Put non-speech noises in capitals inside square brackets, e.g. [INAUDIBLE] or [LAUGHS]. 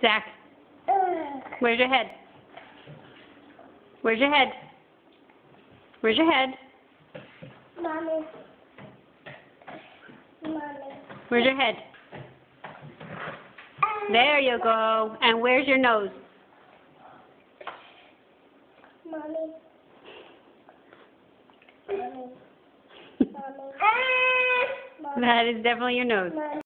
Zach, where's your head? Where's your head? Where's your head? Mommy. Mommy. Where's your head? There you go. And where's your nose? Mommy. Mommy. [LAUGHS] Mommy. That is definitely your nose.